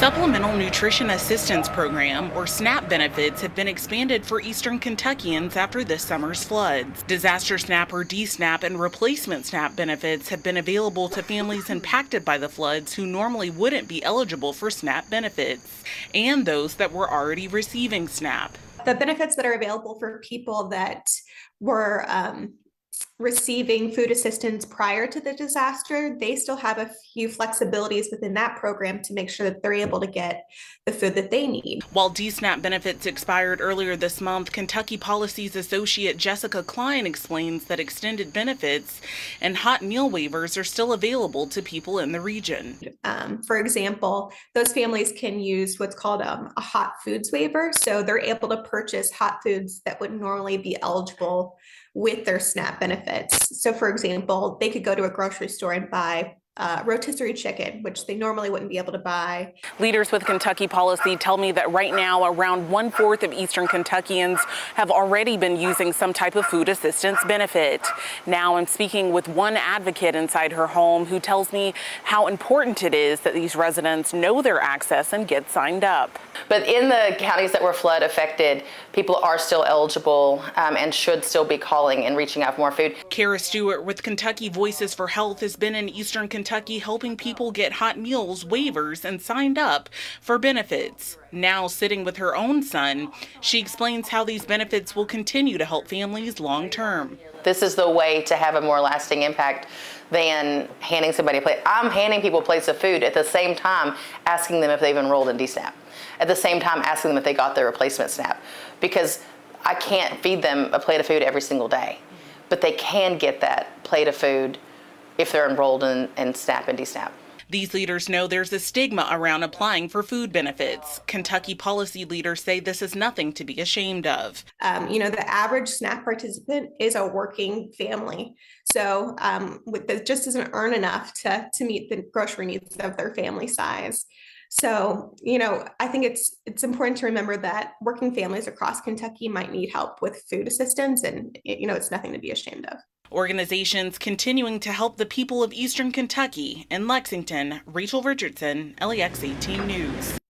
Supplemental Nutrition Assistance Program, or SNAP benefits, have been expanded for Eastern Kentuckians after this summer's floods. Disaster SNAP or DSNAP and replacement SNAP benefits have been available to families impacted by the floods who normally wouldn't be eligible for SNAP benefits, and those that were already receiving SNAP. The benefits that are available for people that were um, receiving food assistance prior to the disaster, they still have a few flexibilities within that program to make sure that they're able to get the food that they need. While DSNAP benefits expired earlier this month, Kentucky Policies Associate Jessica Klein explains that extended benefits and hot meal waivers are still available to people in the region. Um, for example, those families can use what's called um, a hot foods waiver. So they're able to purchase hot foods that would normally be eligible with their SNAP benefits. So, for example, they could go to a grocery store and buy uh, rotisserie chicken, which they normally wouldn't be able to buy. Leaders with Kentucky Policy tell me that right now, around one fourth of Eastern Kentuckians have already been using some type of food assistance benefit. Now, I'm speaking with one advocate inside her home who tells me how important it is that these residents know their access and get signed up. But in the counties that were flood affected, people are still eligible um, and should still be calling and reaching out for more food. Kara Stewart with Kentucky Voices for Health has been in Eastern Kentucky helping people get hot meals waivers and signed up for benefits. Now sitting with her own son, she explains how these benefits will continue to help families long term. This is the way to have a more lasting impact than handing somebody a plate. I'm handing people plates of food at the same time asking them if they've enrolled in DSNAP. At the same time asking them if they got their replacement SNAP. Because I can't feed them a plate of food every single day. But they can get that plate of food if they're enrolled in, in SNAP and DSNAP. These leaders know there's a stigma around applying for food benefits. Kentucky policy leaders say this is nothing to be ashamed of. Um, you know, the average SNAP participant is a working family. So um, with the, just doesn't earn enough to, to meet the grocery needs of their family size. So, you know, I think it's it's important to remember that working families across Kentucky might need help with food assistance and you know, it's nothing to be ashamed of. Organizations continuing to help the people of Eastern Kentucky. In Lexington, Rachel Richardson, LEX 18 News.